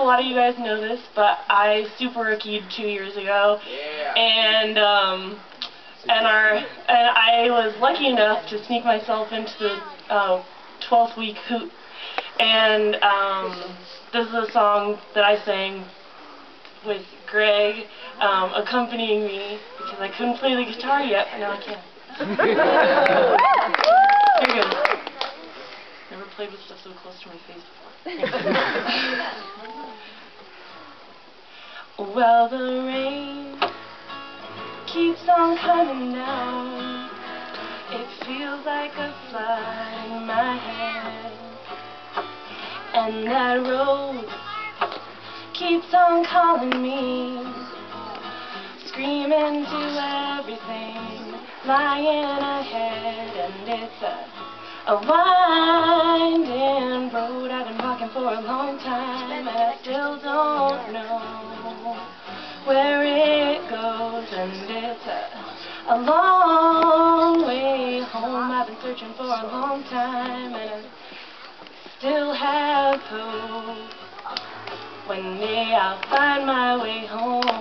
lot of you guys know this, but I super rookied two years ago, Yeah. and um, and our and I was lucky enough to sneak myself into the uh, 12th week hoot, and um, this is a song that I sang with Greg um, accompanying me because I couldn't play the guitar yet, but now I can. Very good. Never played with stuff so close to my face before. well, the rain keeps on coming down. It feels like a fly in my head. And that road keeps on calling me, screaming to everything lying ahead. And it's a, a winding road I've been walking for a long time, and I still don't know where it goes. And it's a, a long way home. I've been searching for a long time, and I still have hope. One day I'll find my way home.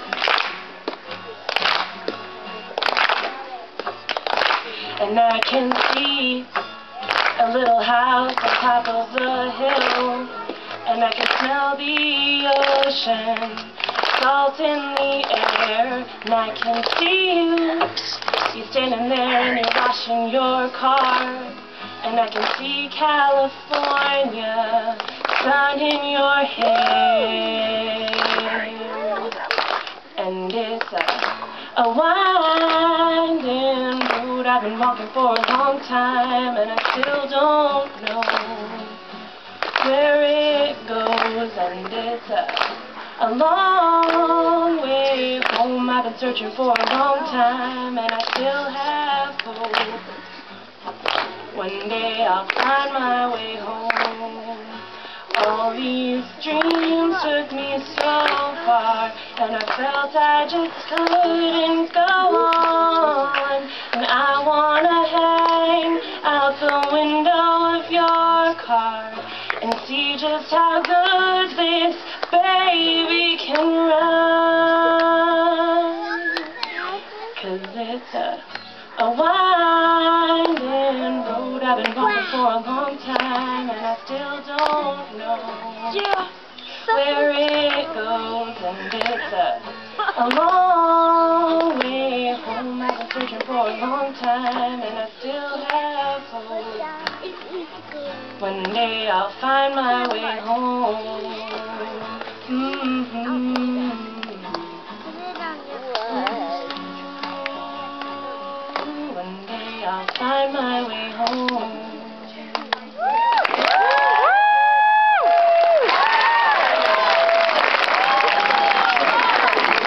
and I can see a little house on top of the hill, and I can smell the ocean, salt in the air, and I can see you. You're standing there and you're washing your car, and I can see California, sun in your hair, and it's a, a road I've been walking for a long time, and I still don't know where it goes, and it's a, a long way home. I've been searching for a long time, and I still have hope. One day I'll find my way home. All these dreams took me so far, and I felt I just couldn't see just how good this baby can run. Cause it's a, a winding road I've been walking for a long time, and I still don't know where it goes, and it's a, a long way home. I've been searching for a long time, and I still have hope. One day I'll find my way home. Mm-hmm. One day I'll find my way home.